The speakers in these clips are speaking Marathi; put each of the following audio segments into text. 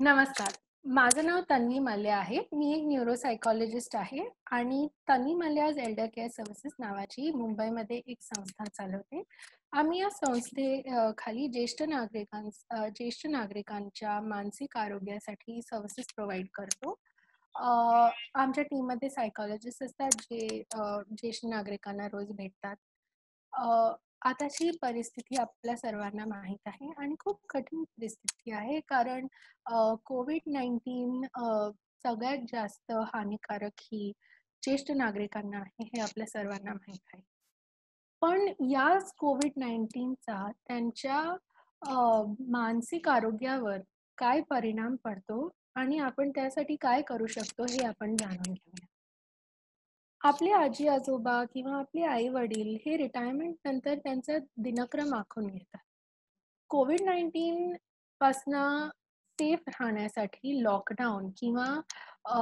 नमस्कार. माझं नाव तन्वी मल्ले आहे. मी एक न्यूरोसायकॉलॉजिस्ट आहे आणि Tanvi Mallya's elder care services नावाची मुंबईमध्ये एक संस्था चालवते. आम्ही या संस्थे खाली ज्येष्ठ नागरिकां ज्येष्ठ नागरिकांच्या मानसिक आरोग्यासाठी सर्व्हिसेस प्रोव्हाइड करतो. आमच्या टीममध्ये सायकॉलॉजिस्ट असतात जे ज्येष्ठ नागरिकांना रोज भेटतात. आताची परिस्थिती आपल्या सर्वांना माहीत आहे आणि खूप कठीण परिस्थिती आहे कारण कोविड नाईन्टीन सगळ्यात जास्त हानिकारक ही ज्येष्ठ नागरिकांना आहे, हे आपल्या सर्वांना माहीत आहे. पण याच कोविड-19चा त्यांच्या मानसिक आरोग्यावर काय परिणाम पडतो आणि आपण त्यासाठी काय करू शकतो हे आपण जाणून घेऊया. आपले आजी-आजोबा किंवा आपले आई-वडील हे रिटायरमेंट नंतर त्यांचा दिनक्रम आखून घेतात. कोविड-19 पासनं सेफ राहण्यासाठी लॉकडाऊन किंवा अ,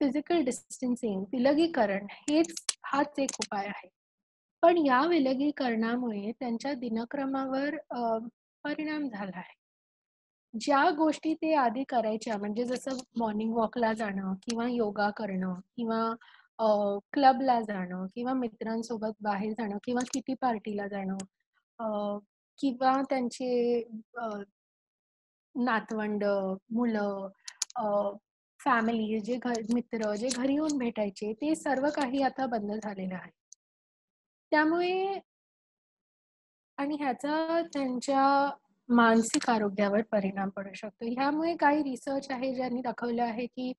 फिजिकल डिस्टन्सिंग, विलगीकरण हेच हाच एक उपाय आहे. पण या विलगीकरणामुळे त्यांच्या दिनक्रमावर परिणाम झाला आहे. ज्या गोष्टी ते आधी करायच्या म्हणजे जसं मॉर्निंग वॉकला जाणं किंवा योगा करणं किंवा क्लबला जाणं किंवा मित्रांसोबत बाहेर जाणं किंवा किटी पार्टीला जाणं किंवा त्यांचे नातवंड, मुलं, फॅमिली जे घर मित्र जे घरी येऊन भेटायचे, ते सर्व काही आता बंद झालेलं आहे. त्यामुळे आणि ह्याचा त्यांच्या मानसिक आरोग्यावर परिणाम पडू शकतो. ह्यामुळे काही रिसर्च आहे ज्यांनी दाखवलं आहे, की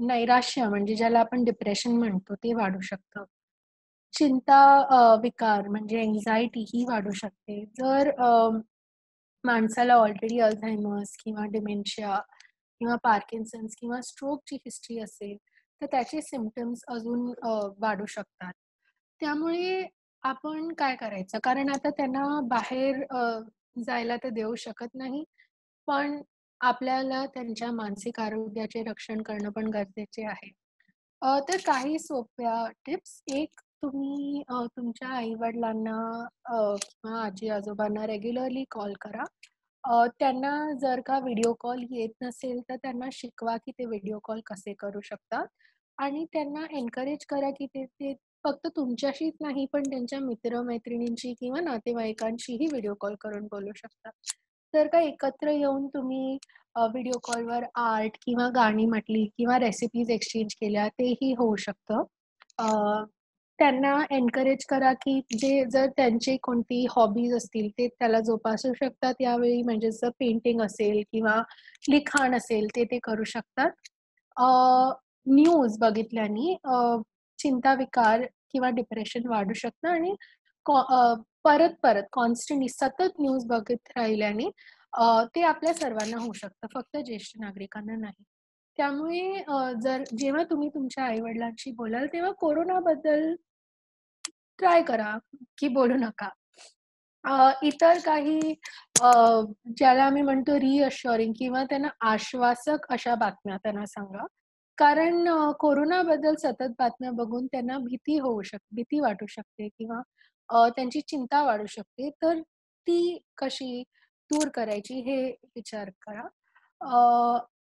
नैराश्य म्हणजे ज्याला आपण डिप्रेशन म्हणतो ते वाढू शकतं. चिंता विकार म्हणजे एन्झायटी ही वाढू शकते. जर माणसाला ऑलरेडी अल्झायमर्स किंवा डिमेन्शिया किंवा पार्किन्सन्स किंवा स्ट्रोकची हिस्ट्री असेल, तर त्याचे सिमटम्स अजून वाढू शकतात. त्यामुळे आपण काय करायचं? कारण आता त्यांना बाहेर जायला तर देऊ शकत नाही. पण आपल्याला त्यांच्या मानसिक आरोग्याचे रक्षण करणं पण गरजेचे आहे. तर काही सोप्या टिप्स. एक तुम्ही तुमच्या आई-वडिलांना किंवा आजी-आजोबांना रेग्युलरली कॉल करा. त्यांना जर का व्हिडिओ कॉल येत नसेल, तर त्यांना शिकवा, की ते व्हिडिओ कॉल कसे करू शकतात आणि त्यांना एनकरेज करा, की ते ते फक्त तुमच्याशीच नाही, पण त्यांच्या मित्र-मैत्रिणींशी किंवा नातेवाईकांशीही व्हिडिओ कॉल करून बोलू शकतात. जर का एकत्र येऊन तुम्ही व्हिडिओ कॉलवर आर्ट किंवा गाणी म्हटली किंवा रेसिपीज एक्सचेंज केल्या, तेही होऊ शकतं. त्यांना एनकरेज करा, की जे जर त्यांची कोणती हॉबीज असतील, ते त्याला जोपासू शकतात यावेळी. म्हणजे जर पेंटिंग असेल किंवा लिखाण असेल, ते ते करू शकतात. न्यूज बघितल्याने चिंता, विकार किंवा डिप्रेशन वाढू शकतं आणि परत-परत कॉन्स्टंटली सतत न्यूज बघत राहिल्याने ते आपल्या सर्वांना होऊ शकतं, फक्त ज्येष्ठ नागरिकांना नाही. त्यामुळे जर जेव्हा तुम्ही तुमच्या आई-वडिलांशी बोलाल, तेव्हा कोरोनाबद्दल ट्राय करा, की बोलू नका. इतर काही ज्याला आम्ही म्हणतो रिअश्युरिंग किंवा त्यांना आश्वासक अशा बातम्या त्यांना सांगा. कारण कोरोनाबद्दल सतत बातम्या बघून त्यांना भीती होऊ शक भीती वाटू शकते किंवा त्यांची चिंता वाढू शकते. तर ती कशी दूर करायची हे विचार करा.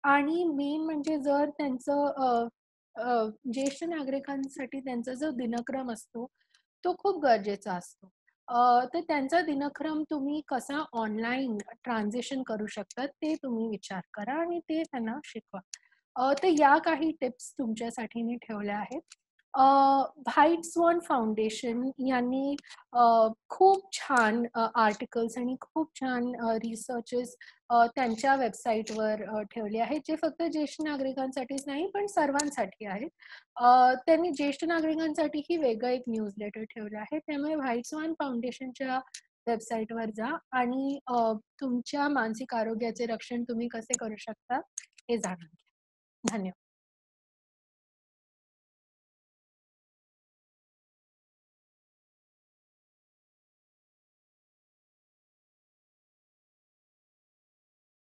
आणि मेन म्हणजे जर त्यांचं ज्येष्ठ नागरिकांसाठी त्यांचा जो दिनक्रम असतो, तो खूप गरजेचा असतो. तर त्यांचा दिनक्रम तुम्ही कसा ऑनलाईन ट्रान्झेक्शन करू शकता, ते तुम्ही विचार करा आणि ते त्यांना शिकवा. तर या काही टिप्स तुमच्यासाठी मी ठेवल्या आहेत. व्हाईट स्वॉन फाउंडेशन यांनी खूप छान आर्टिकल्स आणि खूप छान रिसर्चेस त्यांच्या वेबसाईटवर ठेवले आहेत, जे फक्त ज्येष्ठ नागरिकांसाठीच नाही, पण सर्वांसाठी आहेत. त्यांनी ज्येष्ठ नागरिकांसाठीही वेगळं एक न्यूज लेटर ठेवलं आहे. त्यामुळे व्हाईट स्वान फाउंडेशनच्या वेबसाईटवर जा आणि तुमच्या मानसिक आरोग्याचे रक्षण तुम्ही कसे करू शकता, हे जाणून घ्या. धन्यवाद.